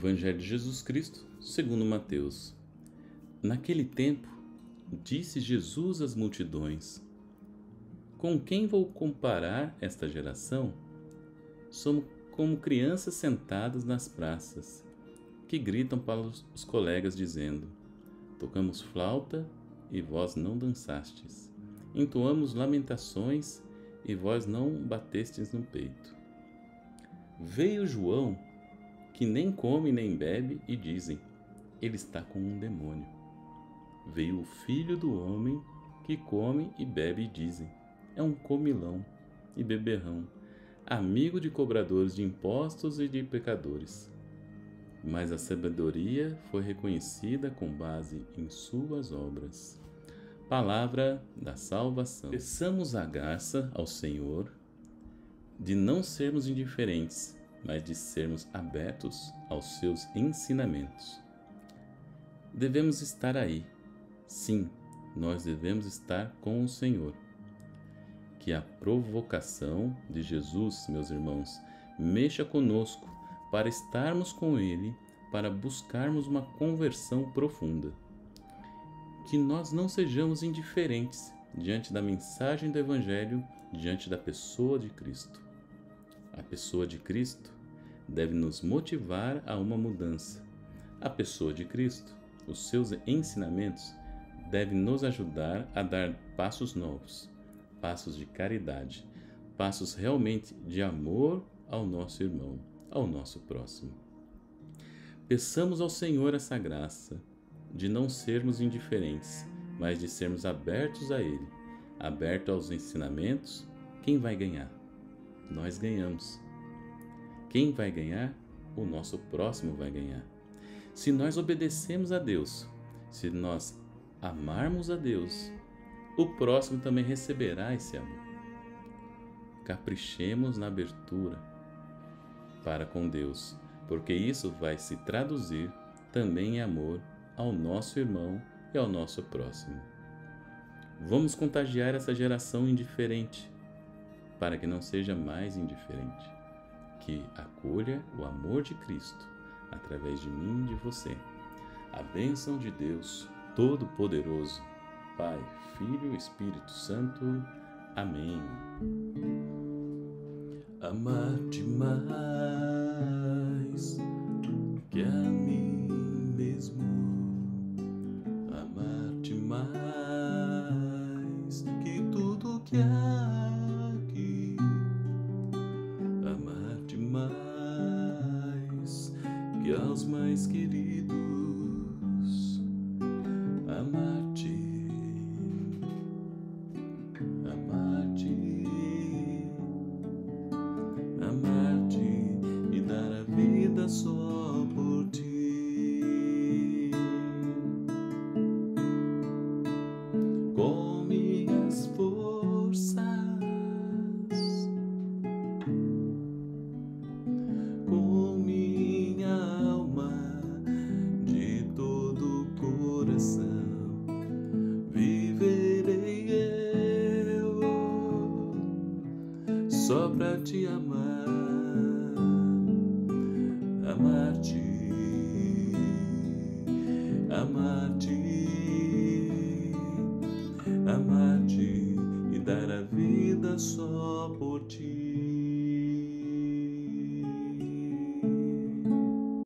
Evangelho de Jesus Cristo, segundo Mateus. Naquele tempo, disse Jesus às multidões: Com quem vou comparar esta geração? Somos como crianças sentadas nas praças, que gritam para os colegas dizendo: Tocamos flauta e vós não dançastes. Entoamos lamentações e vós não batestes no peito. Veio João que nem come nem bebe, e dizem: Ele está com um demônio. Veio o filho do homem, que come e bebe, e dizem: É um comilão e beberrão, amigo de cobradores de impostos e de pecadores. Mas a sabedoria foi reconhecida com base em suas obras. Palavra da salvação. Peçamos a graça ao Senhor de não sermos indiferentes mas de sermos abertos aos seus ensinamentos. Devemos estar aí. Sim, nós devemos estar com o Senhor. Que a provocação de Jesus, meus irmãos, mexa conosco para estarmos com Ele, para buscarmos uma conversão profunda. Que nós não sejamos indiferentes diante da mensagem do Evangelho, diante da pessoa de Cristo a pessoa de Cristo deve nos motivar a uma mudança. A pessoa de Cristo, os seus ensinamentos, devem nos ajudar a dar passos novos, passos de caridade, passos realmente de amor ao nosso irmão, ao nosso próximo. Peçamos ao Senhor essa graça de não sermos indiferentes, mas de sermos abertos a Ele, abertos aos ensinamentos. Quem vai ganhar? nós ganhamos. Quem vai ganhar? O nosso próximo vai ganhar. Se nós obedecemos a Deus, se nós amarmos a Deus, o próximo também receberá esse amor. Caprichemos na abertura para com Deus, porque isso vai se traduzir também em amor ao nosso irmão e ao nosso próximo. Vamos contagiar essa geração indiferente para que não seja mais indiferente, que acolha o amor de Cristo através de mim e de você. A bênção de Deus Todo-Poderoso, Pai, Filho e Espírito Santo. Amém. Amar demais que a mim mesmo, amar demais que tudo que há. Aos mais queridos só pra te amar, amar-te, amar-te, amar-te e dar a vida só por ti.